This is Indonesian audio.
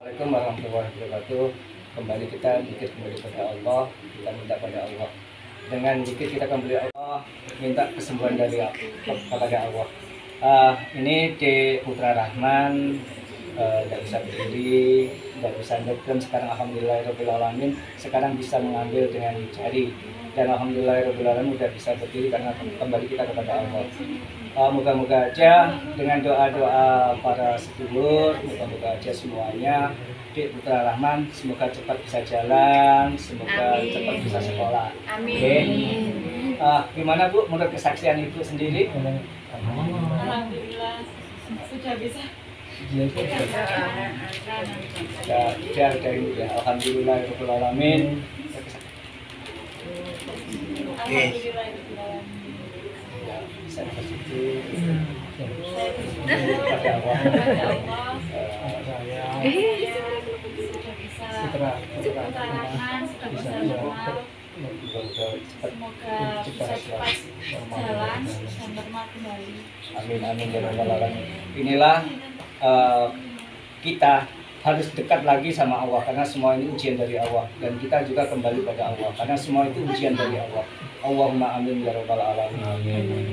Assalamualaikum warahmatullahi wabarakatuh. Kembali kita zikir kembali pada Allah, kita minta pada Allah. Dengan zikir kita kembali Allah, minta kesembuhan dari kepada Allah. Ah, ini di Putra Rahman tidak bisa berdiri, tidak bisa nyebrang sekarang alhamdulillahirobbilalamin sekarang bisa mengambil dengan jari dan alhamdulillahirobbilalamin sudah bisa berdiri karena kembali kita kepada Allah. Uh, moga-moga aja dengan doa-doa para sedulur, moga-moga aja semuanya di Putra Rahman semoga cepat bisa jalan, semoga Amin. cepat bisa sekolah. Amin. Oke. Uh, gimana Bu menurut kesaksian Ibu sendiri? Alhamdulillah sudah bisa. Ya, dari ya. Alhamdulillah. Ya, saya positif. Pada Allah. normal. Semoga cepat Semoga bisa cepat jalan dan normal kembali. Amin amin ya rabbal alamin. Inilah eh, kita harus dekat lagi sama Allah karena semua ini ujian dari Allah dan kita juga kembali pada Allah karena semua itu ujian dari Allah. Allahumma amin ya rabbal alamin. Amin.